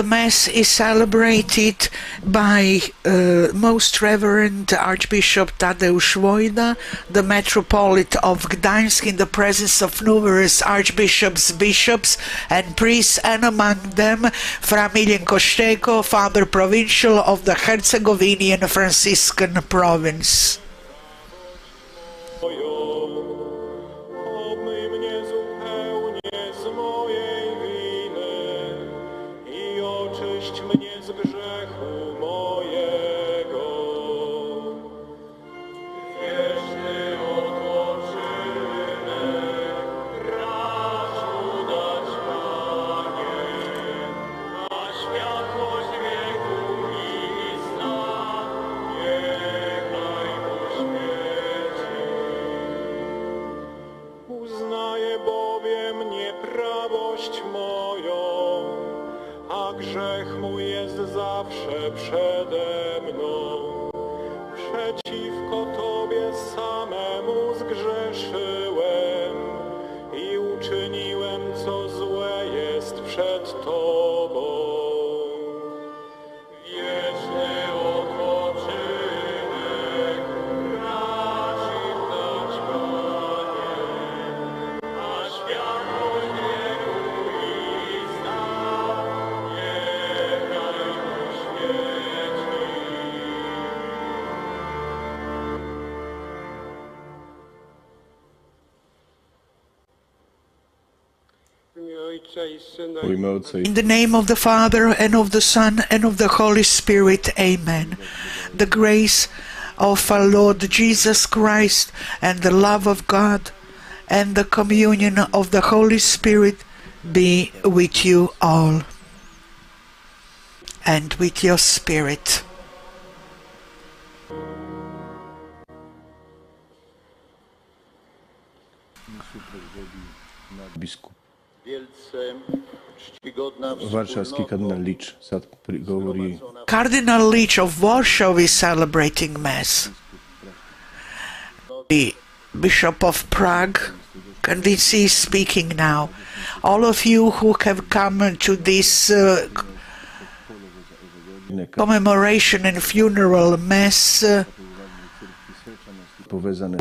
The Mass is celebrated by uh, Most Reverend Archbishop Tadeusz Wojda, the Metropolitan of Gdańsk, in the presence of numerous archbishops, bishops, and priests, and among them Fra Miljenko Šteko, Father Provincial of the Herzegovinian Franciscan province. In the name of the Father, and of the Son, and of the Holy Spirit, Amen. The grace of our Lord Jesus Christ, and the love of God, and the communion of the Holy Spirit be with you all, and with your spirit. biskup warszawski kardynał Licz sad govori Cardinal Leach of Warsaw is celebrating Mass. The Bishop of Prague, Kamiński is speaking now. All of you who have come to this uh, commemoration and funeral Mass, uh,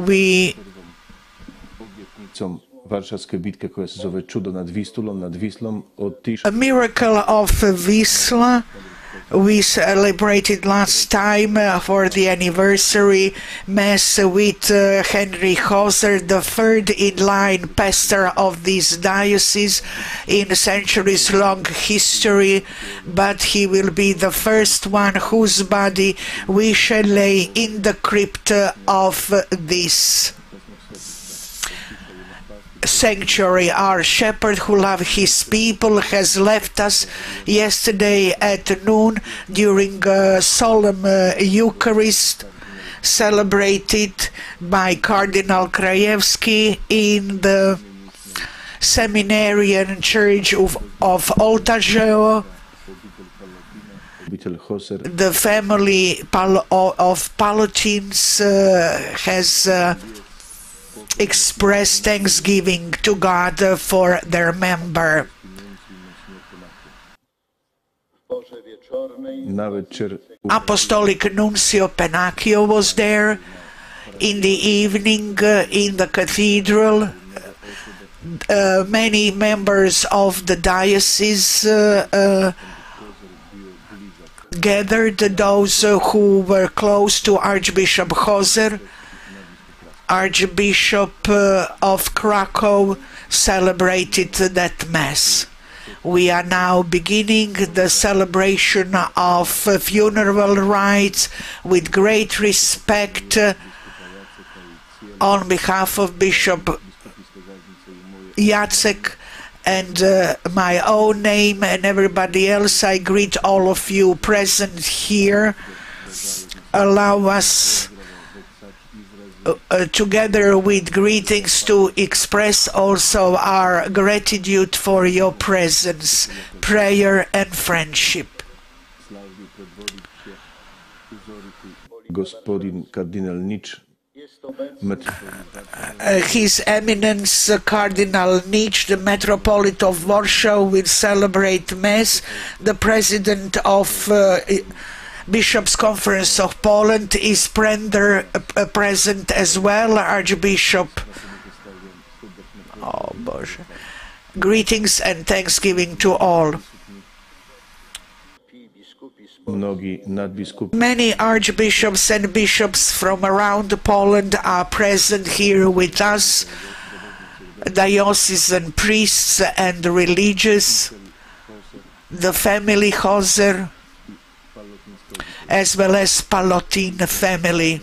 we nad a miracle of Wisla. We celebrated last time uh, for the anniversary mass with uh, Henry Hoser, the third in line pastor of this diocese in centuries long history, but he will be the first one whose body we shall lay in the crypt of this sanctuary. Our shepherd who loved his people has left us yesterday at noon during a solemn uh, Eucharist celebrated by Cardinal Krajewski in the Seminarian Church of, of. The family of Pallottines uh, has uh, expressed thanksgiving to God for their member. w porze wieczornej na večer Apostolic Nuncio Pennacchio was there in the evening uh, in the cathedral. Uh, many members of the diocese uh, uh, gathered, those uh, who were close to Archbishop Hoser. Archbishop uh, of Krakow celebrated that Mass. We are now beginning the celebration of funeral rites with great respect uh, on behalf of Bishop Jacek and uh, my own name and everybody else. I greet all of you present here. Allow us uh, together with greetings to express also our gratitude for your presence, prayer, and friendship. gospodin kardinal Nič Jest obecny Metr- Uh, His Eminence uh, Cardinal Nycz, the Metropolitan of Warsaw, will celebrate Mass. The President of uh, Bishops' Conference of Poland is prender, uh, present as well, Archbishop. Oh, Boże. Greetings and thanksgiving to all. pi biskupi z Mnogi nadbiskupi Many archbishops and bishops from around Poland are present here with us, diocesan priests and religious, the family Hoser, as well as Pallottine family.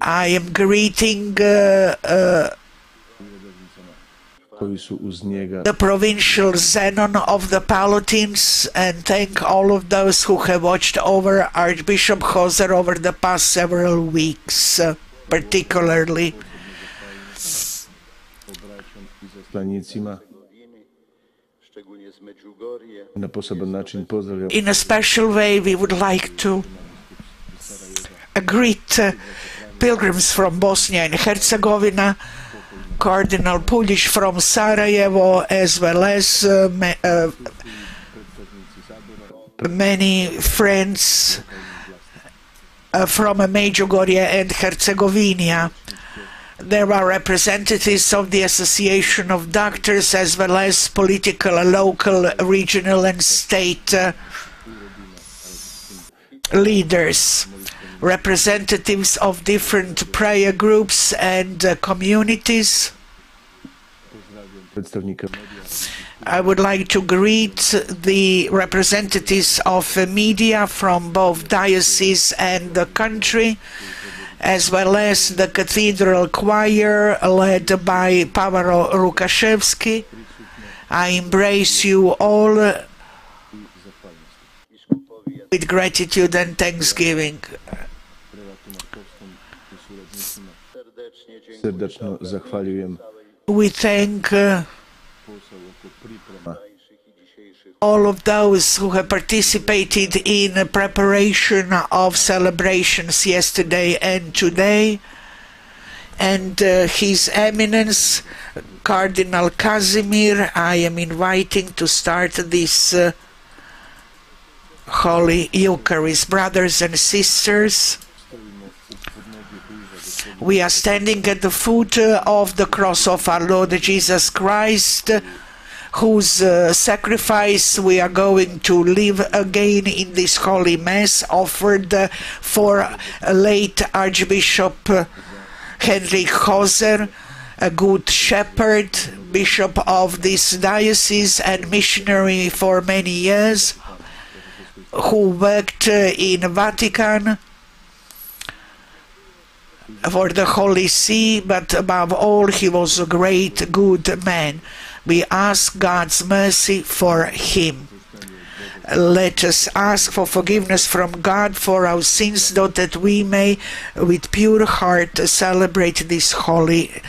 I am greeting uh, uh, koji su uz njega the provincial Zenon of the Pallottines and thank all of those who have watched over Archbishop Hoser over the past several weeks, uh, particularly. stanicima. Gowiny, szczególnie z Medjugorje, In a special way, we would like to greet uh, pilgrims from Bosnia and Herzegovina, Cardinal Puljić from Sarajevo, as well as uh, ma- uh, many friends uh, from Medjugorje and Herzegovina. There are representatives of the Association of Doctors as well as political, local, regional, and state uh, leaders, representatives of different prayer groups and uh, communities. I would like to greet the representatives of media from both diocese and the country, as well as the cathedral choir led by Pavaro Rukashevsky. I embrace you all with gratitude and thanksgiving. serdecznie dziękuję serdeczno zachwaliłem We thank uh, wczorajszych i dzisiejszych all of those who have participated in the preparation of celebrations yesterday and today. And uh, His Eminence Cardinal Casimir, I am inviting to start this uh, Holy Eucharist. Brothers and sisters, we are standing at the foot uh, of the cross of our Lord Jesus Christ whose uh, sacrifice we are going to live again in this holy mass offered uh, for late Archbishop uh, Henrik Hoser, a good shepherd, bishop of this diocese and missionary for many years, who worked uh, in Vatican for the Holy See, but above all, he was a great, good man. We ask God's mercy for him. Let us ask for forgiveness from God for our sins, so that we may, with pure heart, celebrate this holy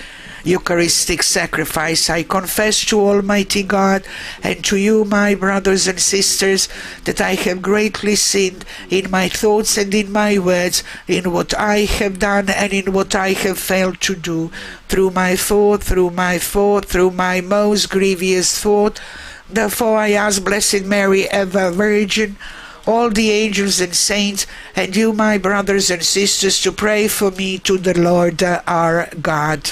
Eucharistic sacrifice. I confess to Almighty God and to you, my brothers and sisters, that I have greatly sinned in my thoughts and in my words, in what I have done and in what I have failed to do, through my thought, through my thought, through my most grievous thought. Therefore, I ask Blessed Mary, ever Virgin, all the angels and saints, and you, my brothers and sisters, to pray for me to the Lord our God.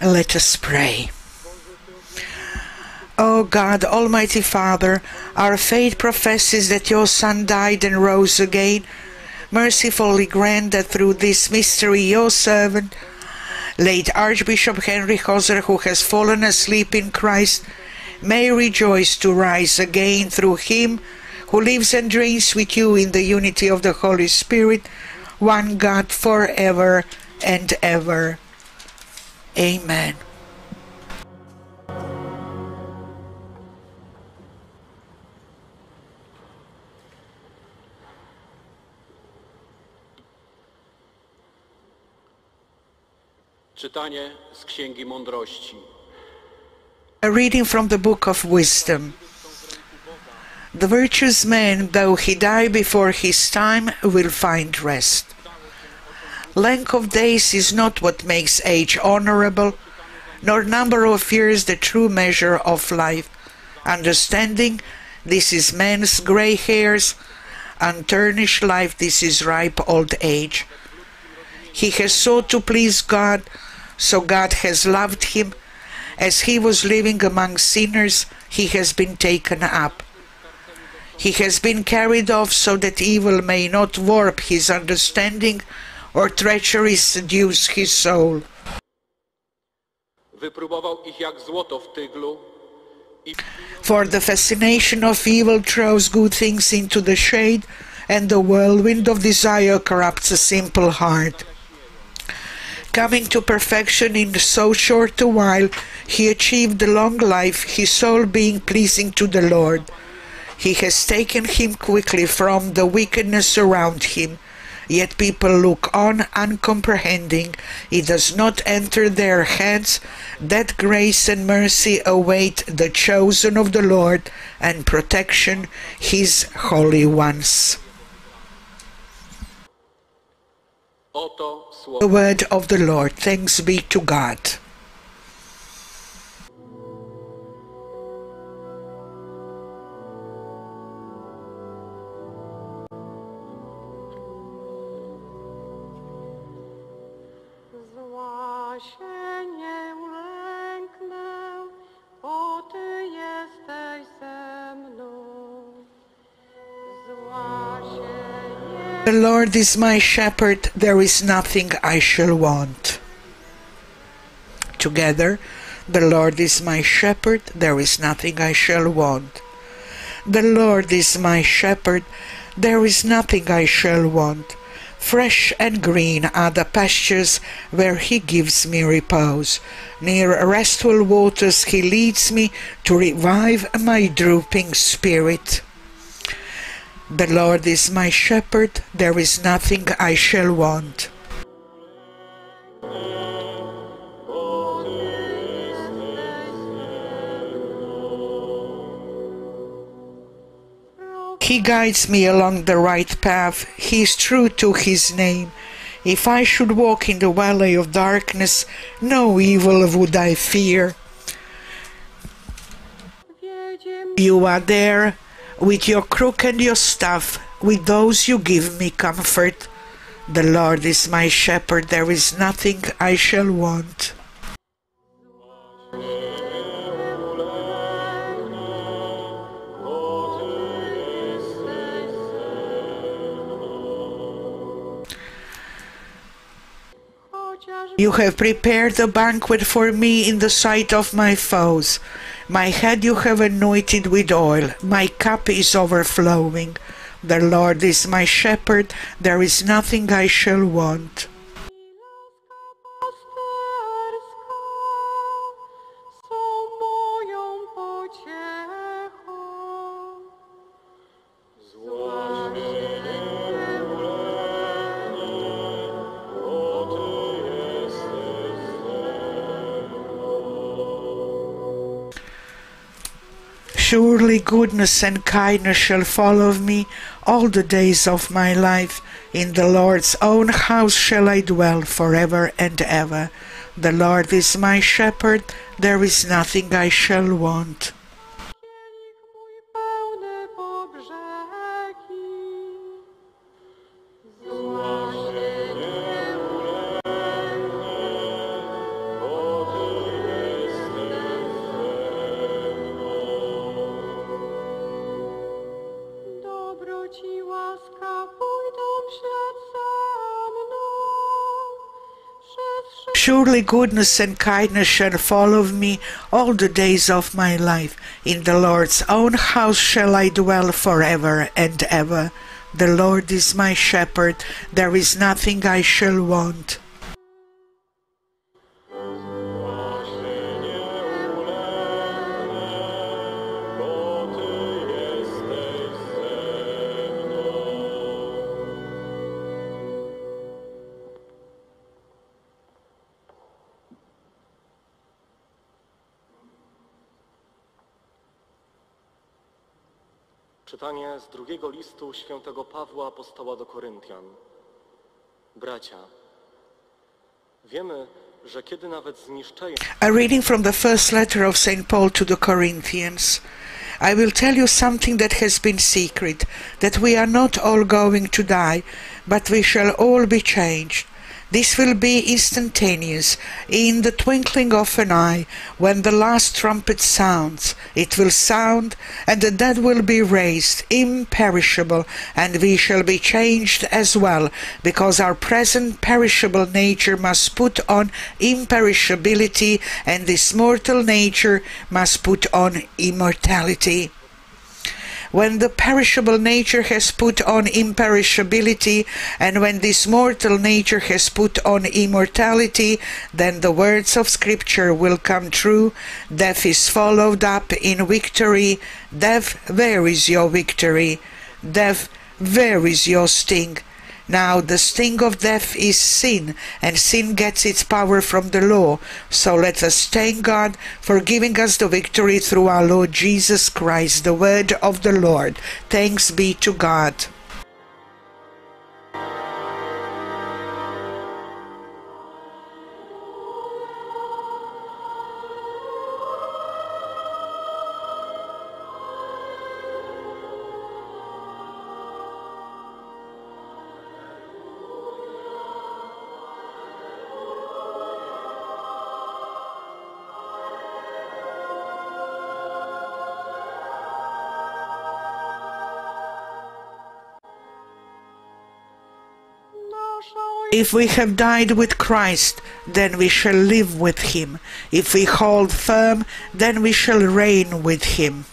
Let us pray. O God, Almighty Father, our faith professes that your Son died and rose again. Mercifully grant that through this mystery your servant, late Archbishop Henry Hoser, who has fallen asleep in Christ, may rejoice to rise again through him who lives and reigns with you in the unity of the Holy Spirit, one God forever and ever. Amen. Czytanie z Księgi Mądrości. A reading from the Book of Wisdom. The virtuous man, though he die before his time, will find rest. Length of days is not what makes age honorable, nor number of years the true measure of life. Understanding, this is man's grey hairs, untarnished life, this is ripe old age. He has sought to please God, so God has loved him. As he was living among sinners, he has been taken up. He has been carried off so that evil may not warp his understanding or treachery seduce his soul. Wypróbował ich jak złoto w tyglu i For the fascination of evil throws good things into the shade, and the whirlwind of desire corrupts a simple heart. Coming to perfection in so short a while, he achieved a long life, his soul being pleasing to the Lord. He has taken him quickly from the wickedness around him. Yet people look on uncomprehending. It does not enter their heads that grace and mercy await the chosen of the Lord and protection his holy ones. The word of the Lord. Thanks be to God. The Lord is my shepherd, there is nothing I shall want. Together, the Lord is my shepherd, there is nothing I shall want. The Lord is my shepherd, there is nothing I shall want. Fresh and green are the pastures where he gives me repose. Near restful waters he leads me to revive my drooping spirit. The Lord is my shepherd, there is nothing I shall want. He guides me along the right path, He is true to His name. If I should walk in the valley of darkness, no evil would I fear. You are there with your crook and your staff, with those you give me comfort. The Lord is my shepherd, there is nothing I shall want. You have prepared a banquet for me in the sight of my foes. My head you have anointed with oil, my cup is overflowing. The Lord is my shepherd, there is nothing I shall want. Goodness and kindness shall follow me all the days of my life. In the Lord's own house shall I dwell forever and ever. The Lord is my shepherd, there is nothing I shall want. Surely goodness and kindness shall follow me all the days of my life. In the Lord's own house shall I dwell forever and ever. The Lord is my shepherd, there is nothing I shall want. Czytanie z drugiego listu świętego Pawła apostoła do Koryntian. Bracia, wiemy, że kiedy nawet zniszczenie A reading from the first letter of St. Paul to the Corinthians. I will tell you something that has been secret, that we are not all going to die, but we shall all be changed. This will be instantaneous, in the twinkling of an eye, when the last trumpet sounds. It will sound, and the dead will be raised, imperishable, and we shall be changed as well, because our present perishable nature must put on imperishability, and this mortal nature must put on immortality. When the perishable nature has put on imperishability, and when this mortal nature has put on immortality, then the words of Scripture will come true. Death is followed up in victory. Death, where is your victory? Death, where is your sting? Now the sting of death is sin, and sin gets its power from the law. So let us thank God for giving us the victory through our Lord Jesus Christ, the word of the Lord. Thanks be to God. If we have died with Christ, then we shall live with him. If we hold firm, then we shall reign with him.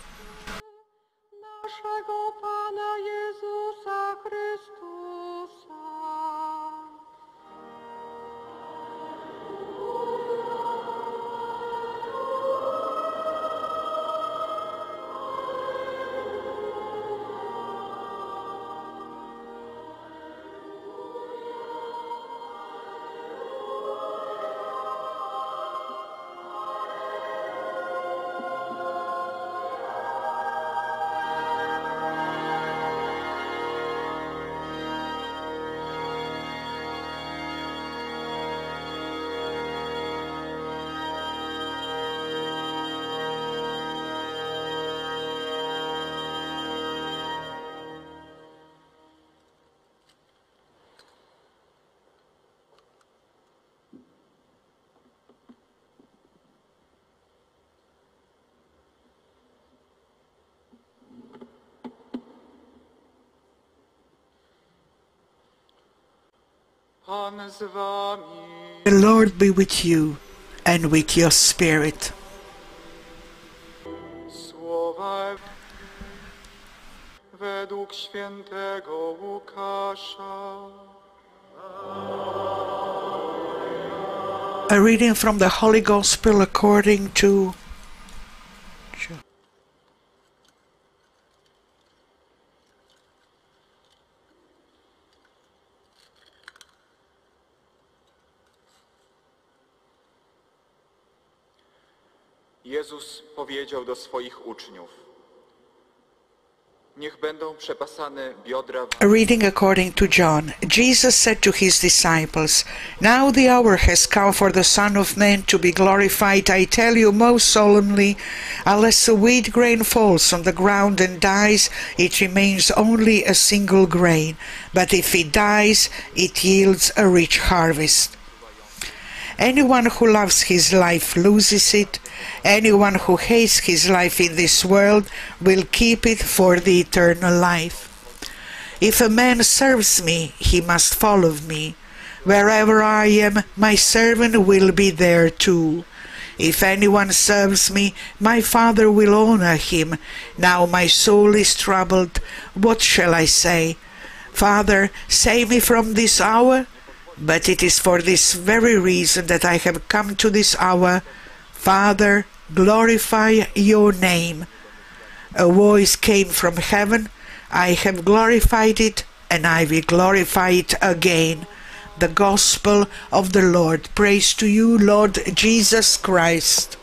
The Lord be with you and with your spirit. Według świętego Łukasza. A reading from the Holy Gospel according to Jezus powiedział do swoich uczniów: Niech będą przepasane biodra reading according to John. Jesus said to his disciples, Now the hour has come for the Son of Man to be glorified. I tell you most solemnly, unless a wheat grain falls on the ground and dies, it remains only a single grain. But if it dies, it yields a rich harvest. Anyone who loves his life loses it. Anyone who hates his life in this world will keep it for the eternal life. If a man serves me, he must follow me. Wherever I am, my servant will be there too. If anyone serves me, my Father will honor him. Now my soul is troubled. What shall I say? Father, save me from this hour. But it is for this very reason that I have come to this hour. Father, glorify your name. A voice came from heaven. I have glorified it, and I will glorify it again. The gospel of the Lord. Praise to you, Lord Jesus Christ.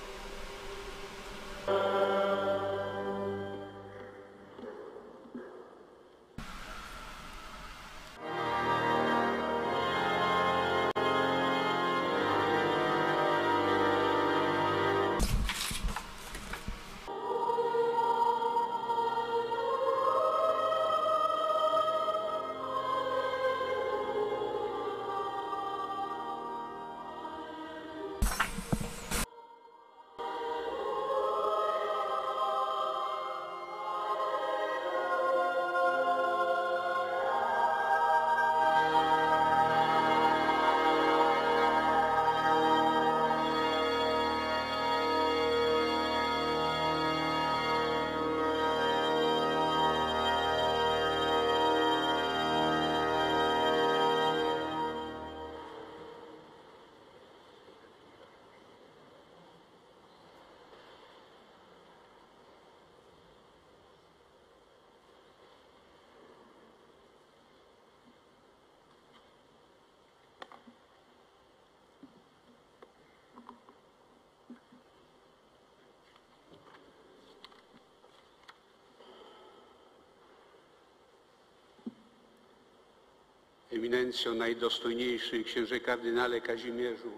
Eminencjo najdostojniejszy księże kardynale Kazimierzu,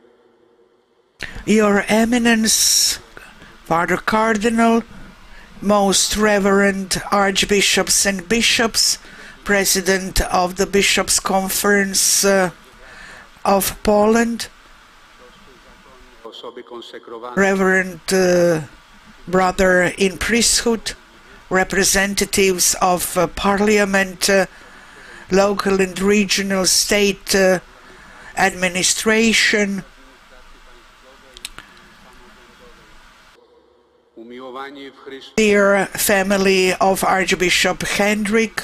Your Eminence, Father Cardinal, Most Reverend Archbishops and Bishops, President of the Bishops' Conference uh, of Poland, Reverend uh, Brother in Priesthood, representatives of uh, Parliament, uh, local and regional state uh, administration, dear family of Archbishop Hendrik,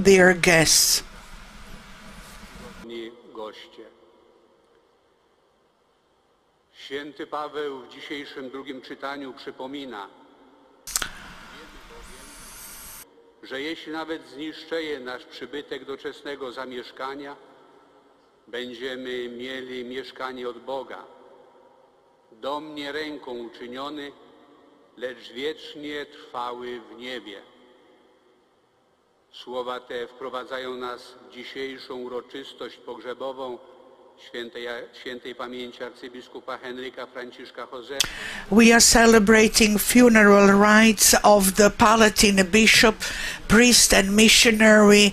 dear guests. Że jeśli nawet zniszczeje nasz przybytek doczesnego zamieszkania, będziemy mieli mieszkanie od Boga. Dom nie ręką uczyniony, lecz wiecznie trwały w niebie. Słowa te wprowadzają nas w dzisiejszą uroczystość pogrzebową świętej, świętej pamięci arcybiskupa Henryka Franciszka Jose, We are celebrating funeral rites of the Pallottine bishop, priest, and missionary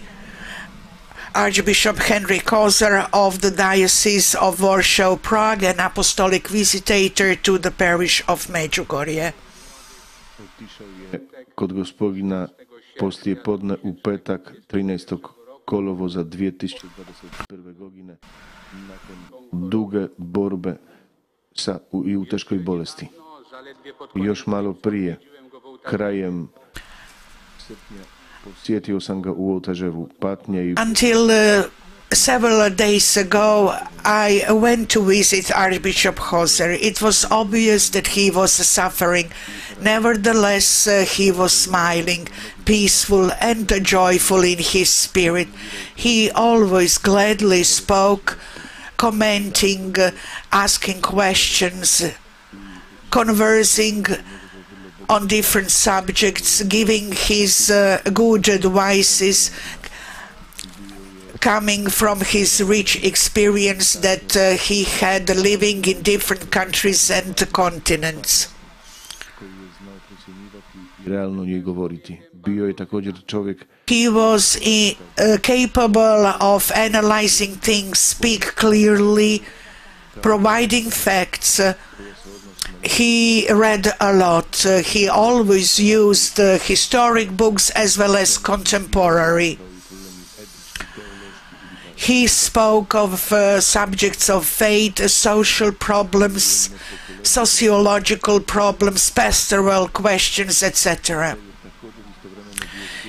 Archbishop Henryk Hoser of the Diocese of Warsaw, Prague, and apostolic visitator to the parish of Medjugorje. Kod gospodina poslije podne u petak 13. kolovo za 2021. godine nakon duge borbe sa, u, i u teškoj bolesti. još malo prije, krajem posjetio sam ga u Oltaževu patnje i Until uh, several days ago, I went to visit Archbishop Hoser. It was obvious that he was suffering. Nevertheless, uh, he was smiling, peaceful and joyful in his spirit. He always gladly spoke, commenting, asking questions, conversing on different subjects, giving his uh, good advices, coming from his rich experience that uh, he had living in different countries and continents. Bio je također čovjek He was uh, capable of analyzing things, speak clearly, providing facts. He read a lot. He always used uh, historic books as well as contemporary. He spoke of uh, subjects of faith, social problems, sociological problems, pastoral questions, etc.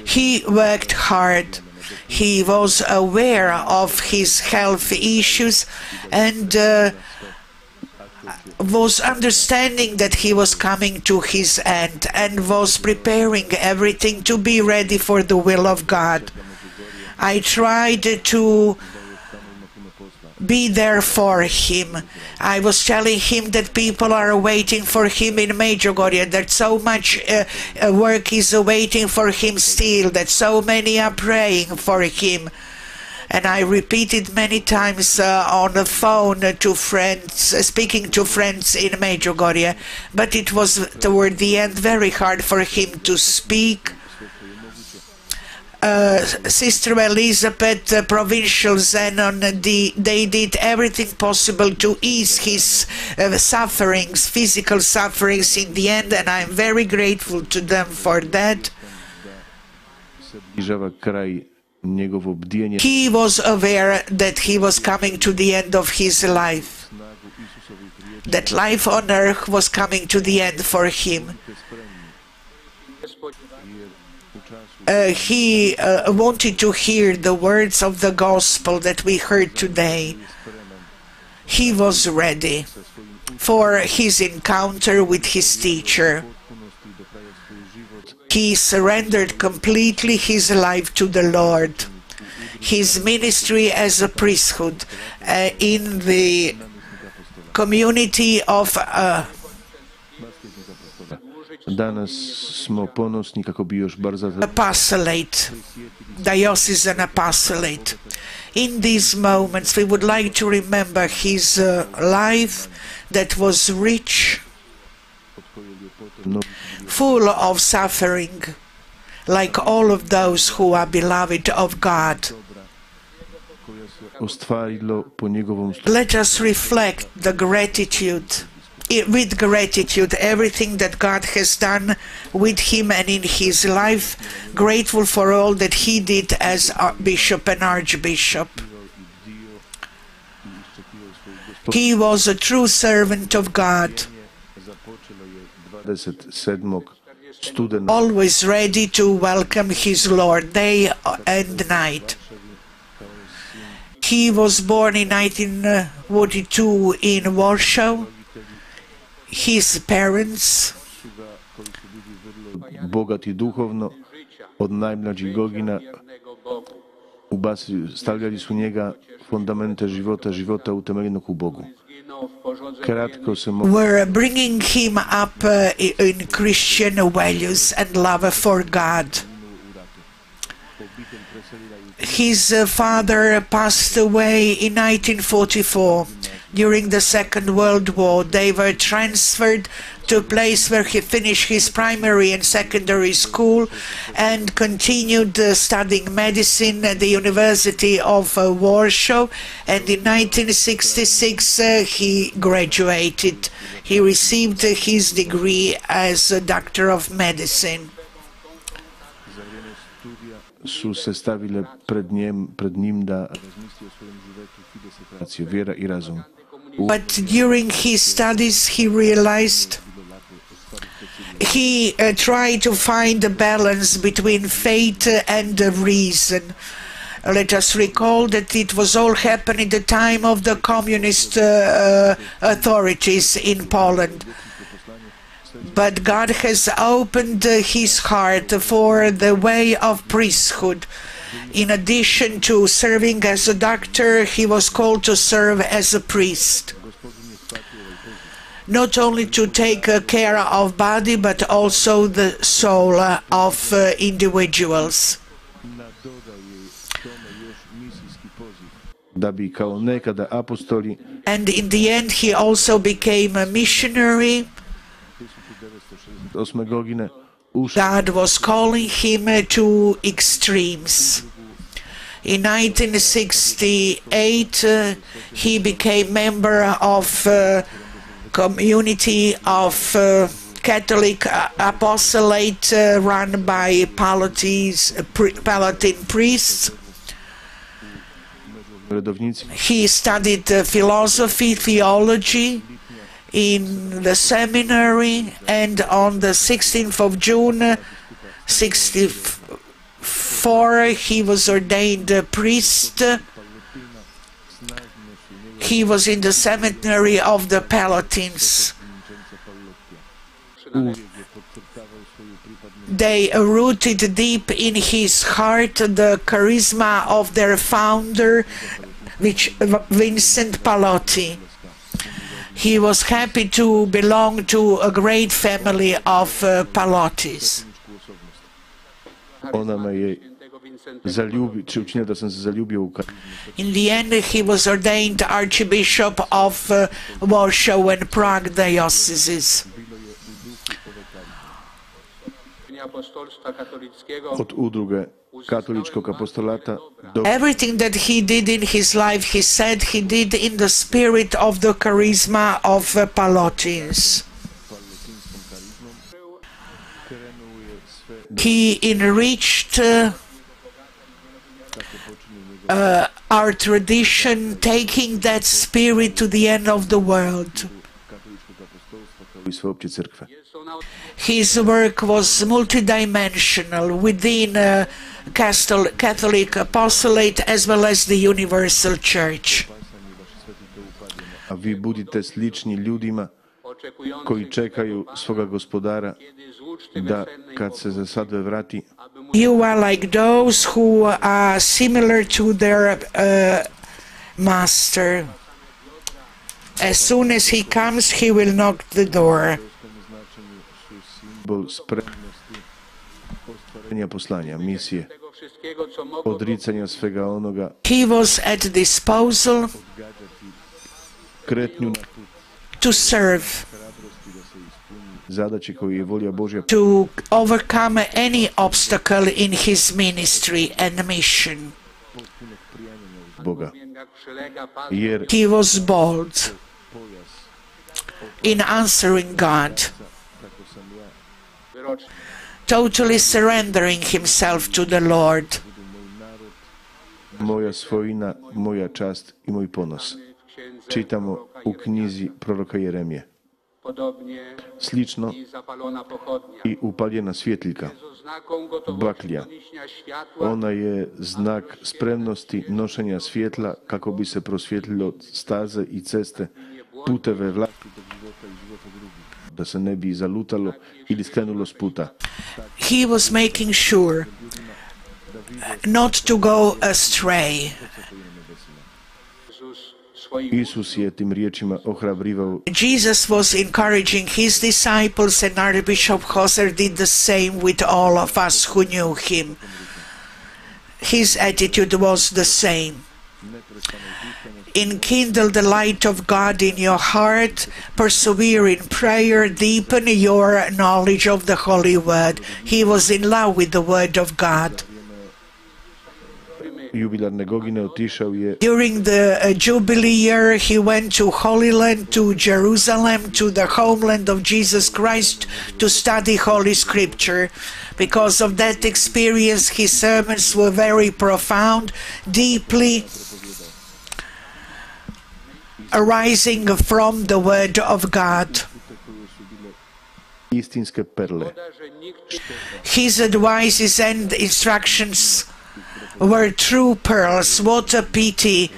He worked hard. He was aware of his health issues and uh, was understanding that he was coming to his end and was preparing everything to be ready for the will of God. I tried to be there for him. I was telling him that people are waiting for him in Medjugorje, that so much uh, uh, work is waiting for him still, that so many are praying for him. And I repeated many times uh, on the phone to friends, uh, speaking to friends in Medjugorje, but it was toward the end very hard for him to speak Sister Elizabeth, uh, Provincial Zenon, the, they did everything possible to ease his uh, sufferings, physical sufferings in the end, and I'm very grateful to them for that. Zbliżała kraj niego w obdienie He was aware that he was coming to the end of his life, that life on earth was coming to the end for him. Uh, he uh, wanted to hear the words of the gospel that we heard today. He was ready for his encounter with his teacher. He surrendered completely his life to the Lord. His ministry as a priesthood uh, in the community of uh, Danas smo ponosni kako bi još bar za apostolate, diocesan apostolate. In these moments, we would like to remember his uh, life that was rich, full of suffering, like all of those who are beloved of God. ostvarilo po njegovom Let us reflect the gratitude, with gratitude, everything that God has done with him and in his life, grateful for all that he did as bishop and archbishop. He was a true servant of God, započelo je 27. studenog always ready to welcome his Lord day and night. He was born in 1942 in Warsaw. His parents bogati duhovno od najmlađih godina ubacili, stavljali su njega fundamente života, života utemeljenog u Bogu. Kratko se mogu were bringing him up uh, in Christian values and love for God. His uh, father passed away in 1944 during the Second World War. They were transferred to a place where he finished his primary and secondary school and continued uh, studying medicine at the University of uh, Warsaw. And in 1966 uh, he graduated. He received uh, his degree as a doctor of medicine. su se stavile pred njim, pred njim da razmisli o svojem životu i razum. But during his studies, he realized he uh, tried to find a balance between faith and reason. Let us recall that it was all happening at the time of the communist uh, uh, authorities in Poland. But God has opened uh, his heart for the way of priesthood. In addition to serving as a doctor, he was called to serve as a priest. Not only to take uh, care of body, but also the soul uh, of uh, individuals. And in the end, he also became a missionary. 1968. God was calling him to extremes. In 1968, uh, he became member of uh, community of uh, Catholic apostolate uh, run by Pallottines, uh, Pallottine priests. He studied uh, philosophy, theology in the seminary, and on the 16th of June, 64, he was ordained a priest. He was in the seminary of the Pallottines. They rooted deep in his heart the charisma of their founder, which Vincent Pallotti. He was happy to belong to a great family of uh, Pallottis. Ona me je zaljubi, če učinila, da sem se zaljubil v Kar- In the end, he was ordained Archbishop of uh, Warsaw and Prague dioceses. apostolstwa katolickiego od udruge katoličkog apostolata Everything that he did in his life, he said he did in the spirit of the charisma of uh, Pallottines. He enriched uh, uh, our tradition, taking that spirit to the end of the world. I sveopće crkve. są na His work was multidimensional within uh, Catholic apostolate as well as the universal church. A vi budite slični ljudima koji čekaju svoga gospodara kiedy z uczty da kad se za sadve vrati You are like those who are similar to their uh, master. As soon as he comes, he will knock the door. Simbol spremnosti ostvarenja poslanja, misije, tego wszystkiego, co mogło odricanja svega onoga, He was at disposal to serve, zadaće koju je volja Božja to overcome any obstacle in his ministry and mission. Boga. jak przylega Pan Jer He was bold in answering God. totally surrendering himself to the Lord. Moja swoina, moja czast i mój ponos. Czytam u knizi proroka Jeremie. Slično i upaljena svjetlika, baklja. Ona je znak spremnosti noszenia svjetla kako bi se prosvjetlilo staze i ceste, puteve vlasti do života i života drugih. Da se ne bi zalutalo ili skrenulo s puta. He was making sure not to go astray. Jezus Isus je tim riječima ohrabrivao Jesus was encouraging his disciples, and Archbishop Hoser did the same with all of us who knew him. His attitude was the same. Enkindle the light of God in your heart, persevere in prayer, deepen your knowledge of the Holy Word. He was in love with the Word of God. jubilarne godine otišao je During the uh, Jubilee year, he went to Holy Land, to Jerusalem, to the homeland of Jesus Christ to study Holy Scripture. Because of that experience, his sermons were very profound, deeply arising from the Word of God. istinske perle. Szkoda, że nikt His advices and instructions were true pearls. What a pity.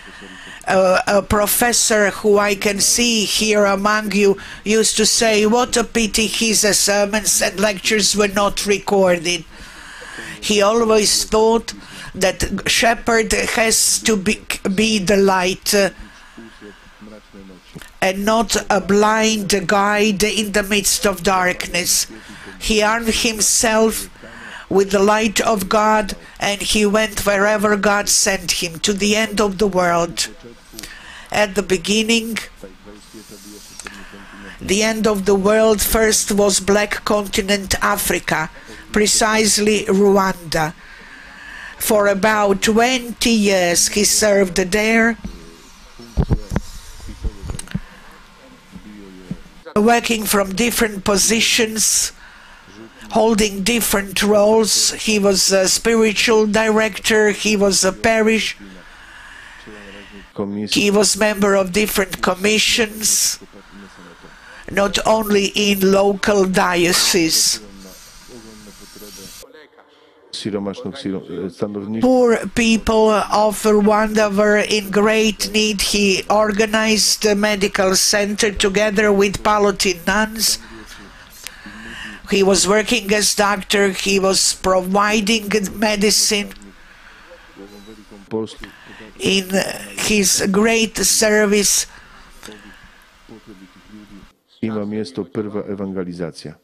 Uh, a professor who I can see here among you used to say, What a pity his sermons and lectures were not recorded. He always thought that shepherd has to be, be the light uh, and not a blind guide in the midst of darkness. He armed himself with the light of God and he went wherever God sent him to the end of the world. At the beginning, the end of the world first was black continent Africa, precisely Rwanda. For about 20 years he served there, working from different positions, holding different roles. He was a spiritual director, he was a parish He was member of different commissions, not only in local dioceses. Poor people of Rwanda were in great need. He organized a medical center together with Pallottine nuns. He was working as doctor. He was providing medicine in his great service. ima mjesto prva evangelizacija.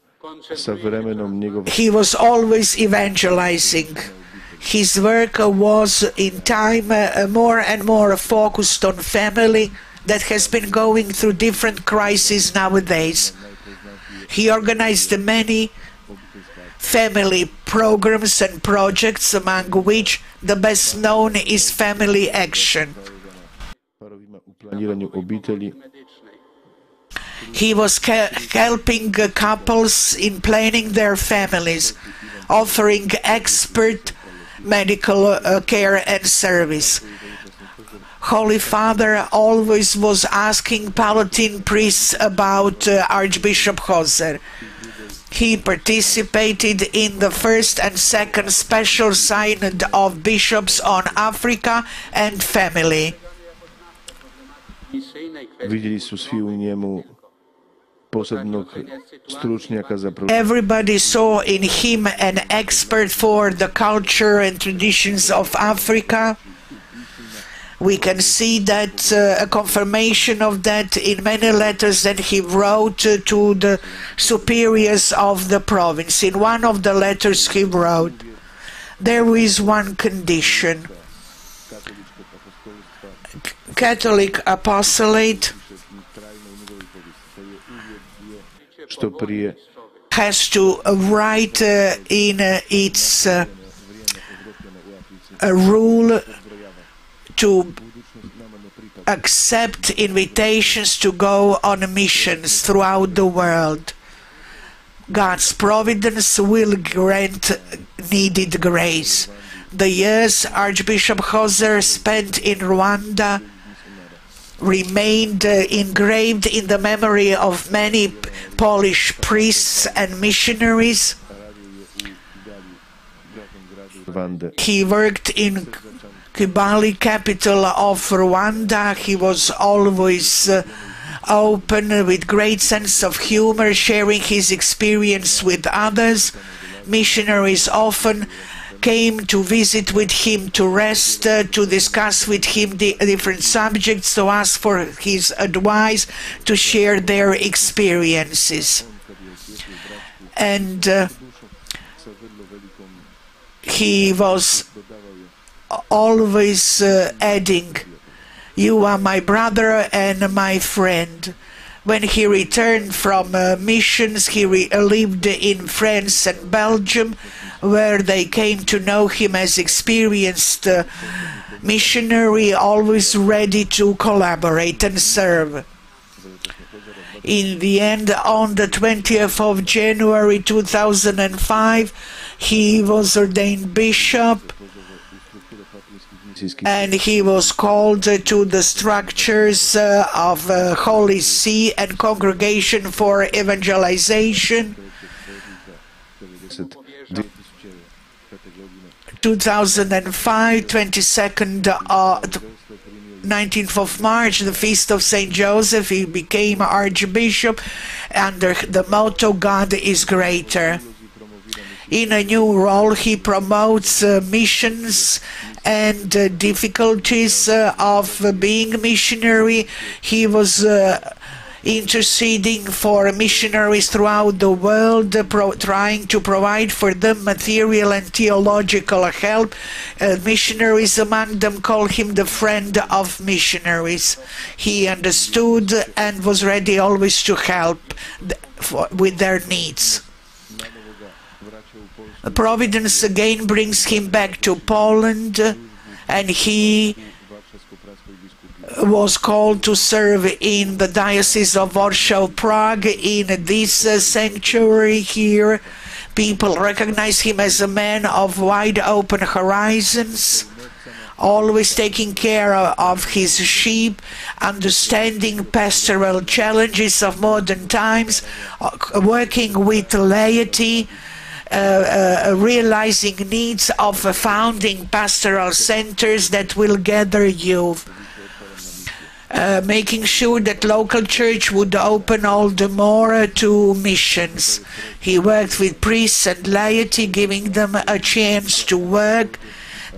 Sa vremenom njegov He was always evangelizing. His work was in time uh, more and more focused on family that has been going through different crises nowadays. He organized many family programs and projects, among which the best known is Family Action. He was helping couples in planning their families, offering expert medical uh, care and service. Holy Father always was asking Pallottine priests about uh, Archbishop Hoser. He participated in the first and second special synod of bishops on Africa and family. Posebnog stručnjaka za Everybody saw in him an expert for the culture and traditions of Africa. We can see that uh, a confirmation of that in many letters that he wrote uh, to the superiors of the province. In one of the letters he wrote, there is one condition. Catholic apostolate has to write uh, in uh, its uh, a rule to accept invitations to go on missions throughout the world. God's providence will grant needed grace. The years Archbishop Hoser spent in Rwanda remained uh, engraved in the memory of many Polish priests and missionaries. He worked in Kigali, capital of Rwanda. He was always uh, open with great sense of humor, sharing his experience with others. Missionaries often came to visit with him, to rest, uh, to discuss with him the different subjects, to ask for his advice, to share their experiences. And uh, he was always uh, adding, You are my brother and my friend. When he returned from uh, missions, he re- lived in France and Belgium, where they came to know him as experienced uh, missionary, always ready to collaborate and serve. In the end, on the 20th of January 2005, he was ordained bishop and he was called to the structures uh, of uh, Holy See and Congregation for Evangelization. 2005, 22nd, uh, 19th of March, the feast of Saint Joseph, he became Archbishop under the motto God is greater. In a new role, he promotes uh, missions and uh, difficulties uh, of being missionary. He was uh, interceding for missionaries throughout the world, uh, pro- trying to provide for them material and theological help. Uh, missionaries among them call him the friend of missionaries. He understood and was ready always to help th- for, with their needs. Providence again brings him back to Poland, and he was called to serve in the Diocese of Warsaw Prague in this sanctuary here. People recognize him as a man of wide open horizons, always taking care of, his sheep, understanding pastoral challenges of modern times, uh, working with laity, uh, uh, realizing needs of founding pastoral centers that will gather youth. Uh, making sure that local church would open all the more to missions. He worked with priests and laity, giving them a chance to work,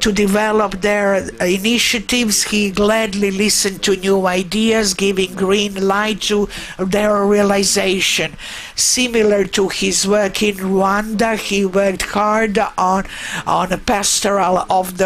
to develop their initiatives. He gladly listened to new ideas, giving green light to their realization. Similar to his work in Rwanda, he worked hard on, on a pastoral of the